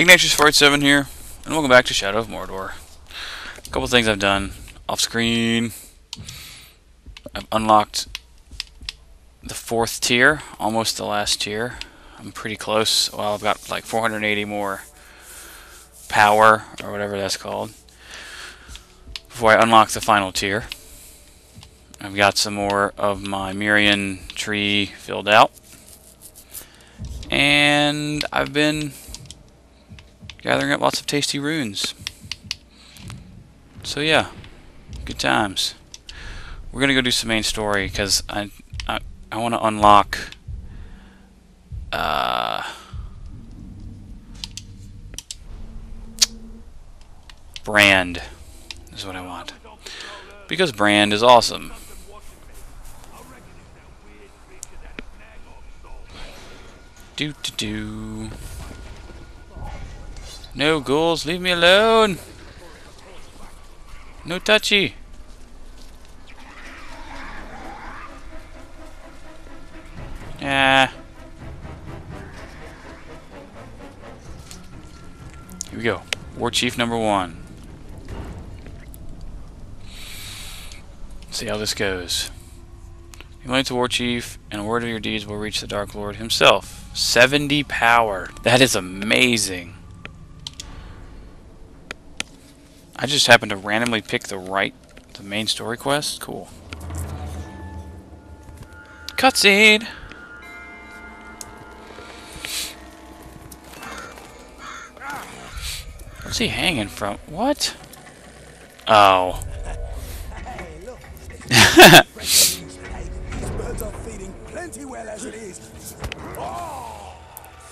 Ignatius 487 here, and welcome back to Shadow of Mordor. A couple things I've done off screen. I've unlocked the fourth tier, almost the last tier. I'm pretty close. Well, I've got like 480 more power, or whatever that's called, before I unlock the final tier. I've got some more of my Mirian tree filled out. And I've been gathering up lots of tasty runes. So yeah, good times. We're gonna go do some main story because I I, I want to unlock. Uh, Brand is what I want because Brand is awesome. Do do do. No ghouls, leave me alone. No touchy. Ah. Here we go. War Chief number one. see how this goes. You went to War Chief, and a word of your deeds will reach the Dark Lord himself. 70 power. That is amazing. I just happened to randomly pick the right, the main story quest. Cool. Cutscene! What's he hanging from? What? Oh.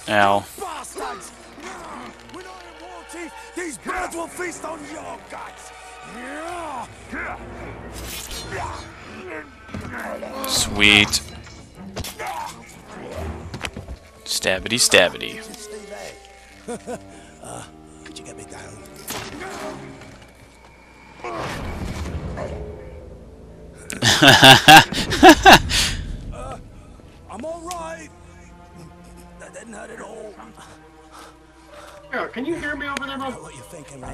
Ow. These birds will feast on your guts. Sweet. Stabbity stabbity. uh, could you get me down?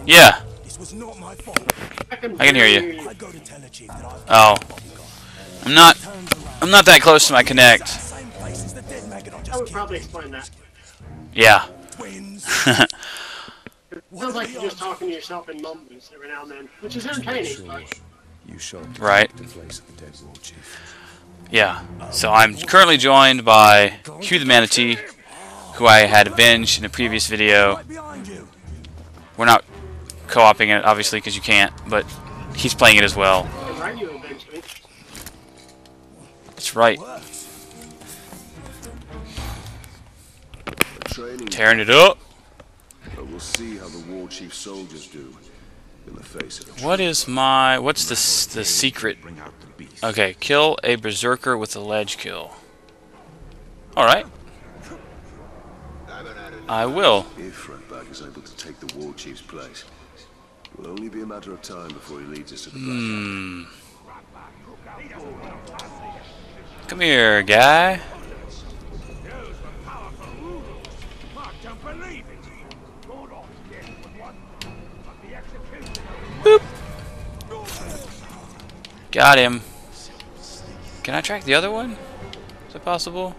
Yeah. This was not my fault. I can, hear you. I go to tell the chief that I've oh. I'm not I'm not that close to my connect. I would probably explain that. Yeah. sounds like you're just talking to yourself in mumbles every now and then, which is entertaining. You right. Yeah. So I'm currently joined by Hugh the Manatee, who I had avenged in a previous video. We're not co-oping it, obviously, because you can't, but he's playing it as well. That's right. Tearing it up. But we'll see how the war chief soldiers do in the face of What is my what's the the secret? Okay, kill a berserker with a ledge kill. All right. I will. If Ratbag is able to take the war chief's place, it will only be a matter of time before he leads us to the hmm. Come here, guy. Boop. Got him. Can I track the other one? Is it possible?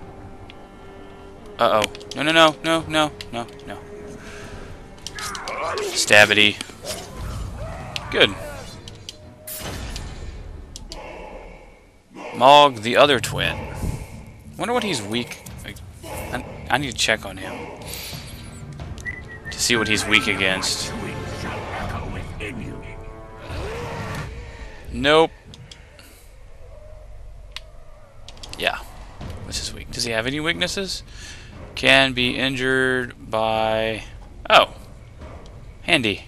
Uh-oh. No, no, no, no, no, no, no. Stabbity. Good. Mog, the other twin. Wonder what he's weak. I, I need to check on him. To see what he's weak against. Nope. Yeah. What's his weak? Does he have any weaknesses? Can be injured by... Oh. Handy.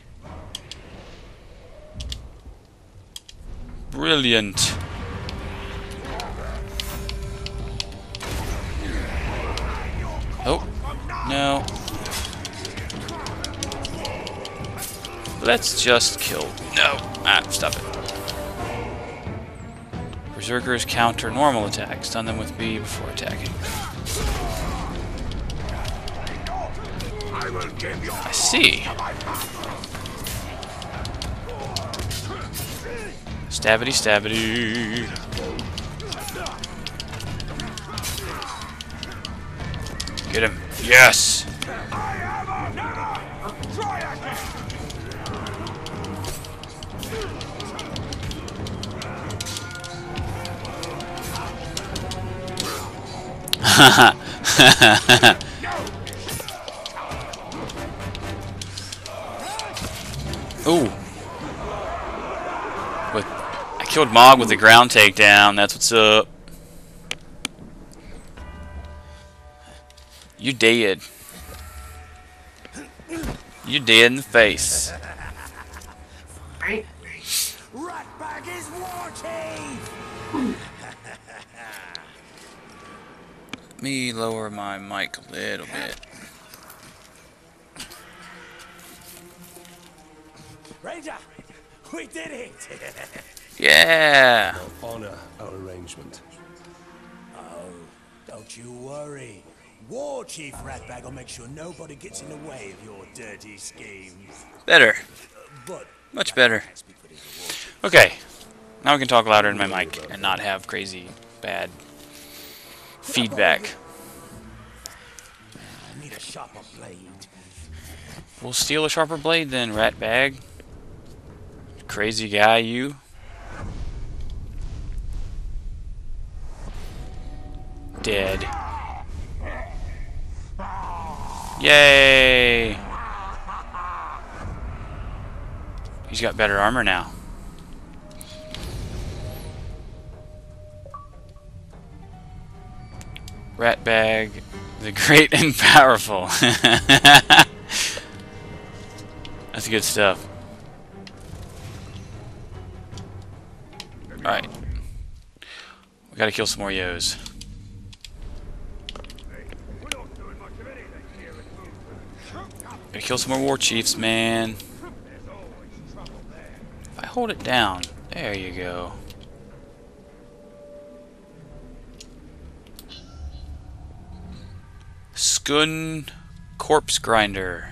Brilliant. Oh, no. Let's just kill. No. Ah, stop it. Berserkers counter normal attacks. Stun them with B before attacking. I see. Stabbity stabbity. Get him. Yes! Ooh. killed Mog with the ground takedown. That's what's up. You dead. You dead in the face. Right? Ratbag is war chief! Me lower my mic a little bit. Ranger, we did it! Yeah. We'll Honor our arrangement. Oh, Don't you worry. War Chief Ratbag will make sure nobody gets in the way of your dirty schemes. Better. But Much better. I speak for the war chief. Okay. Now I can talk louder in my mic and not have crazy bad feedback. I need a sharper blade. We'll steal a sharper blade then, Ratbag. Crazy guy, you. Dead. Yay! He's got better armor now. Ratbag, the great and powerful. That's good stuff. Alright. We gotta kill some more yos. Gotta kill some more war chiefs, man. If I hold it down, there you go. Skun Corpse Grinder.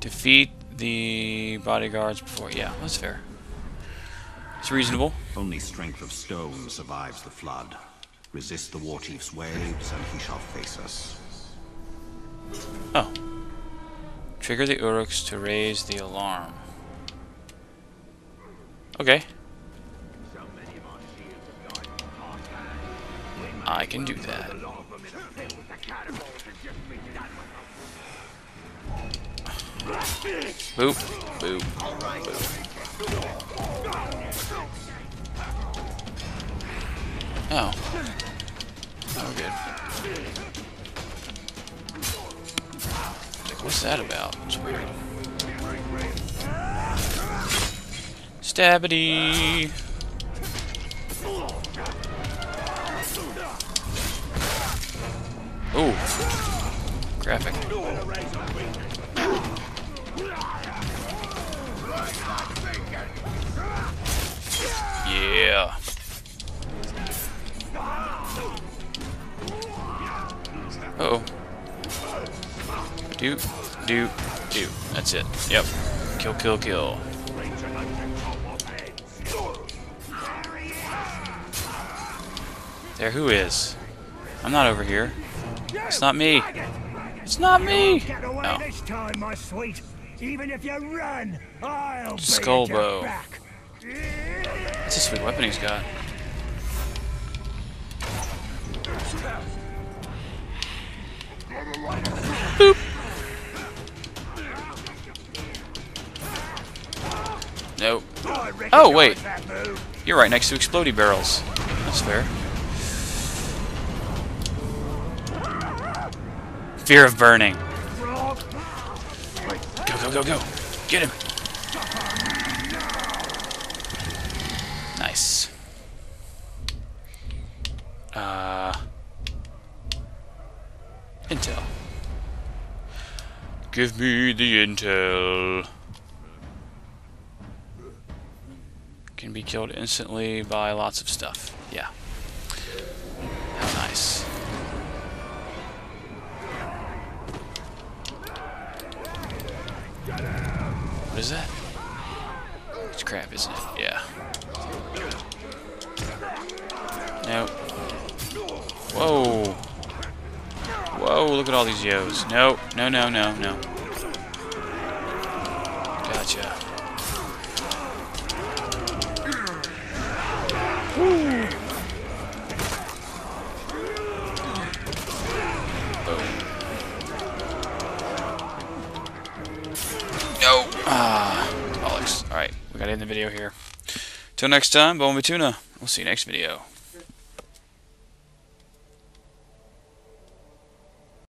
Defeat the bodyguards before. Yeah, that's fair. It's reasonable. Only strength of stone survives the flood. Resist the war chief's waves, and he shall face us. Oh. Trigger the Uruks to raise the alarm. Okay. I can do that. Boop, boop, boop. Oh. Oh, good. What's that about? It's weird. Stabbity! Ooh. Graphic. Yeah. Uh oh. Do, do, do. That's it. Yep. Kill, kill, kill. There, who is? I'm not over here. It's not me. It's not me. Get oh. away this time, my sweet. Even if you run, I'll Skull bow. It's a sweet weapon he's got. Boop. Nope. Oh, wait. that move. You're right next to explodey barrels. That's fair. Fear of burning. Go, go, go, go. Get him. Nice. Uh. Intel. Give me the intel. Can be killed instantly by lots of stuff. Yeah. How nice. What is that? It's crap, isn't it? Yeah. Nope. Whoa. Whoa, look at all these yos. No, no, no, no, no. Video here. Till next time, Bone Tuna. We'll see you next video.